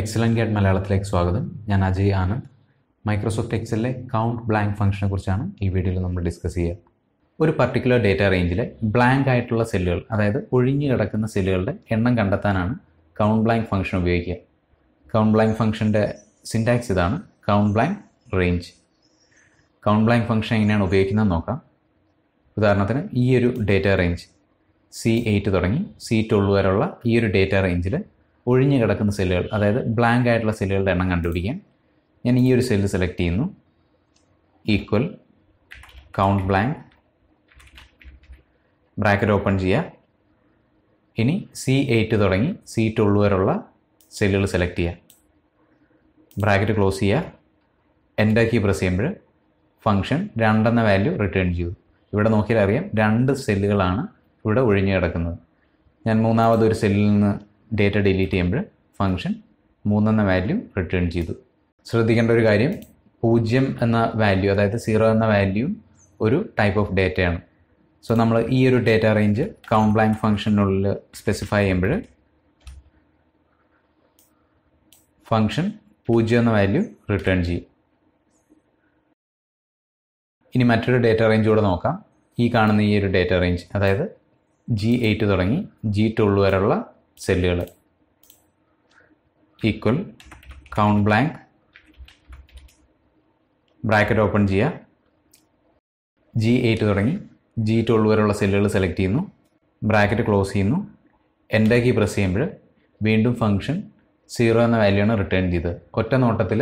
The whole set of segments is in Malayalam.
എക്സലൻ ഗേറ്റ് മലയാളത്തിലേക്ക് സ്വാഗതം. ഞാൻ അജയ് ആനന്ദ്. മൈക്രോസോഫ്റ്റ് എക്സലിലെ കൗണ്ട് ബ്ലാങ്ക് ഫംഗ്ഷനെ കുറിച്ചാണ് ഈ വീഡിയോയിൽ നമ്മൾ ഡിസ്കസ് ചെയ്യുക ഒരു പർട്ടിക്കുലർ ഡേറ്റ റേഞ്ചിലെ ബ്ലാങ്ക് ആയിട്ടുള്ള സെല്ലുകൾ അതായത് ഒഴിഞ്ഞു കിടക്കുന്ന സെല്ലുകളുടെ എണ്ണം കണ്ടെത്താനാണ് കൗണ്ട് ബ്ലാങ്ക് ഫംഗ്ഷൻ ഉപയോഗിക്കുക. കൗണ്ട് ബ്ലാങ്ക് ഫംഗ്ഷന്റെ സിന്റാക്സ് ഇതാണ് count blank range count blank function എങ്ങനെയാണ് ഉപയോഗിക്കുന്നത് നോക്കാം. ഉദാഹരണത്തിന് ഈ ഒരു ഡേറ്റ റേഞ്ച് സി എയ്റ്റ് തുടങ്ങി സി ട്വൽവ് വരെയുള്ള ഈ ഒരു ഡേറ്റ റേഞ്ചിൽ ഒഴിഞ്ഞു കിടക്കുന്ന സെല്ലുകൾ അതായത് ബ്ലാങ്ക് ആയിട്ടുള്ള സെല്ലുകളുടെ എണ്ണം കണ്ടുപിടിക്കാൻ ഞാൻ ഈ ഒരു സെല്ല് സെലക്ട് ചെയ്യുന്നു. Equal count blank bracket open ചെയ്യുക ഇനി സി എയ്റ്റ് തുടങ്ങി സി ട്വൽവ് വരെയുള്ള സെല്ലുകൾ സെലക്ട് ചെയ്യുക ബ്രാക്കറ്റ് ക്ലോസ് ചെയ്യുക എന്റർ കീ പ്രസ് ചെയ്യുമ്പോൾ ഫംഗ്ഷൻ രണ്ടെന്ന വാല്യൂ റിട്ടേൺ ചെയ്തു. ഇവിടെ നോക്കിയാൽ അറിയാം രണ്ട് സെല്ലുകളാണ് ഇവിടെ ഒഴിഞ്ഞു കിടക്കുന്നത്. ഞാൻ മൂന്നാമത് ഒരു സെല്ലിൽ നിന്ന് ഡേറ്റ ഡിലീറ്റ് ചെയ്യുമ്പോൾ ഫംഗ്ഷൻ മൂന്നെന്ന വാല്യൂ റിട്ടേൺ ചെയ്തു. ശ്രദ്ധിക്കേണ്ട ഒരു കാര്യം പൂജ്യം എന്ന വാല്യൂ അതായത് സീറോ എന്ന വാല്യൂ ഒരു ടൈപ്പ് ഓഫ് ഡേറ്റയാണ് സോ നമ്മൾ ഈ ഒരു ഡേറ്റ റേഞ്ച് കൗണ്ട് ബ്ലാങ്ക് ഫംഗ്ഷനുള്ളിൽ സ്പെസിഫൈ ചെയ്യുമ്പോൾ ഫംഗ്ഷൻ പൂജ്യം എന്ന വാല്യൂ റിട്ടേൺ ചെയ്യും. ഇനി മറ്റൊരു ഡേറ്റ റേഞ്ച് കൂടെ നോക്കാം. ഈ കാണുന്ന ഈ ഒരു ഡേറ്റ റേഞ്ച് അതായത് ജി എയ്റ്റ് തുടങ്ങി ജി ട്വൽവ് വരെയുള്ള സെല്ലുകൾ equal count blank bracket open ചെയ്യുക. ജി എയ്റ്റ് തുടങ്ങി ജി ട്വൽവ് വരെയുള്ള സെല്ലുകൾ സെലക്ട് ചെയ്യുന്നു. ബ്രാക്കറ്റ് ക്ലോസ് ചെയ്യുന്നു. എന്റെ കീ പ്രസ് ചെയ്യുമ്പോൾ വീണ്ടും ഫംഗ്ഷൻ സീറോ എന്ന വാല്യൂ ആണ് റിട്ടേൺ ചെയ്തത്. ഒറ്റ നോട്ടത്തിൽ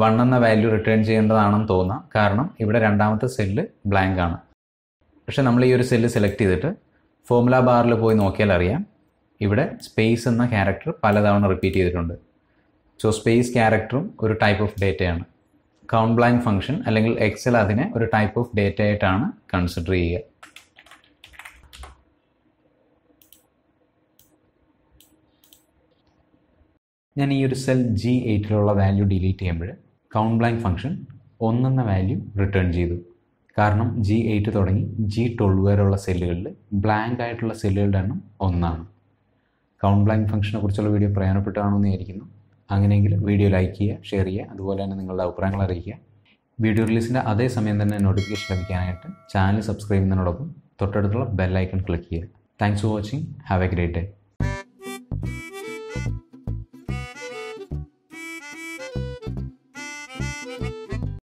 വൺ എന്ന വാല്യൂ റിട്ടേൺ ചെയ്യേണ്ടതാണെന്ന് തോന്നാം. കാരണം ഇവിടെ രണ്ടാമത്തെ സെല്ല് ബ്ലാങ്ക് ആണ്. പക്ഷെ നമ്മൾ ഈ ഒരു സെല്ല് സെലക്ട് ചെയ്തിട്ട് ഫോമുല ബാറിൽ പോയി നോക്കിയാൽ അറിയാം. ഇവിടെ സ്പേസ് എന്ന ക്യാരക്ടർ പലതവണ റിപ്പീറ്റ് ചെയ്തിട്ടുണ്ട്. സോ സ്പേസ് ക്യാരക്ടറും ഒരു ടൈപ്പ് ഓഫ് ഡേറ്റയാണ് കൗണ്ട് ബ്ലാങ്ക് ഫംഗ്ഷൻ അല്ലെങ്കിൽ എക്സൽ അതിനെ ഒരു ടൈപ്പ് ഓഫ് ഡേറ്റ ആയിട്ടാണ് കൺസിഡർ ചെയ്യുക. ഞാൻ ഈ ഒരു സെൽ ജി എയ്റ്റിലുള്ള വാല്യൂ ഡിലീറ്റ് ചെയ്യുമ്പോൾ കൗണ്ട് ബ്ലാങ്ക് ഫംഗ്ഷൻ ഒന്നെന്ന വാല്യൂ റിട്ടേൺ ചെയ്തു. കാരണം ജി എയ്റ്റ് തുടങ്ങി ജി ട്വൽവ് വരെയുള്ള സെല്ലുകളിൽ ബ്ലാങ്ക് ആയിട്ടുള്ള സെല്ലുകളുടെ എണ്ണം ഒന്നാണ്. കൗണ്ട് ബ്ലാങ്ക് ഫംഗ്ഷനെ കുറിച്ചുള്ള വീഡിയോ പ്രയോജനപ്പെട്ടാണെന്ന് വിചാരിക്കുന്നു. അങ്ങനെയെങ്കിൽ വീഡിയോ ലൈക്ക് ചെയ്യുക ഷെയർ ചെയ്യുക അതുപോലെ തന്നെ നിങ്ങളുടെ അഭിപ്രായങ്ങൾ അറിയിക്കുക. വീഡിയോ റിലീസിന്റെ അതേ സമയം തന്നെ നോട്ടിഫിക്കേഷൻ ലഭിക്കാനായിട്ട് ചാനൽ സബ്സ്ക്രൈബ് ചെയ്യുന്നതിനോടൊപ്പം തൊട്ടടുത്തുള്ള ബെല്ലൈക്കൺ ക്ലിക്ക് ചെയ്യുക. Thanks for watching have a great day